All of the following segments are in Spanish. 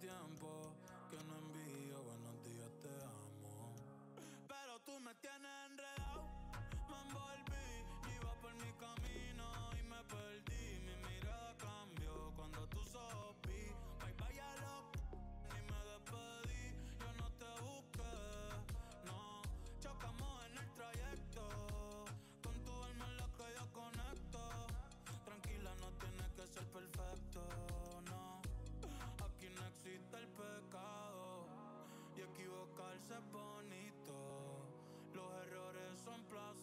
tiempo. es bonito, los errores son plaza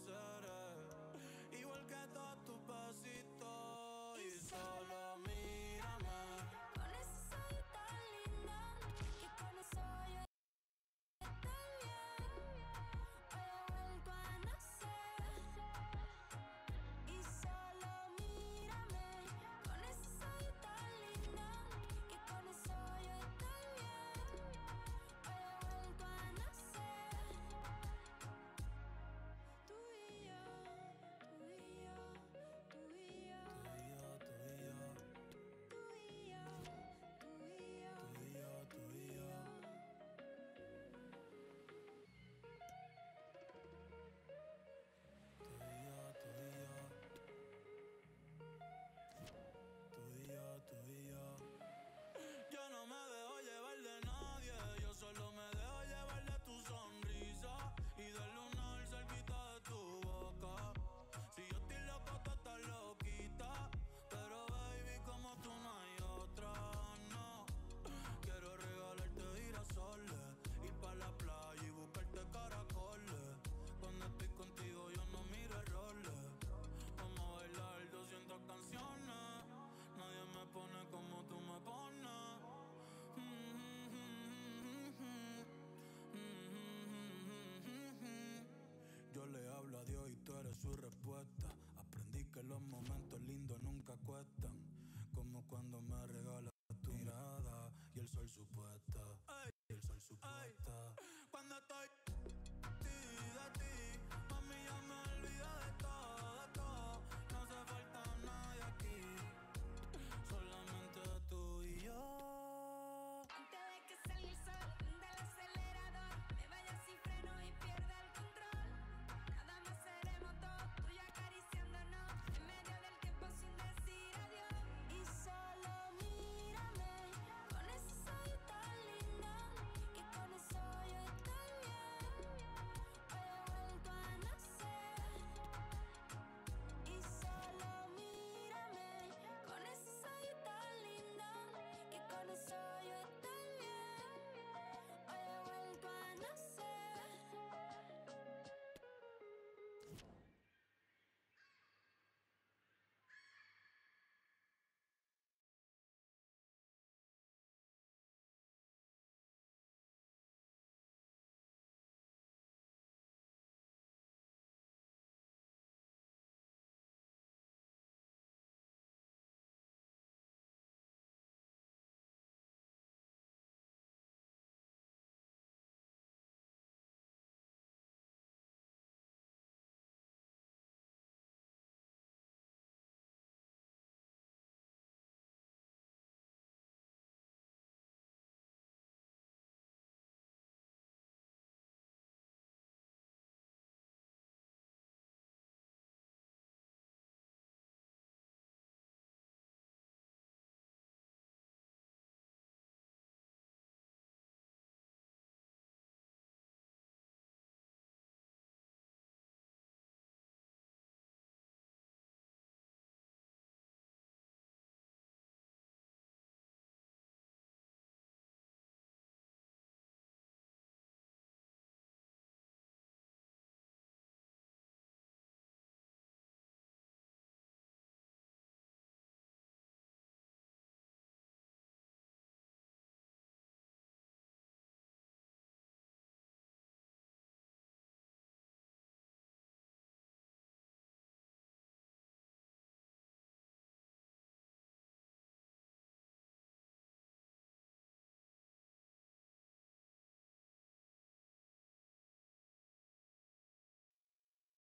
por su.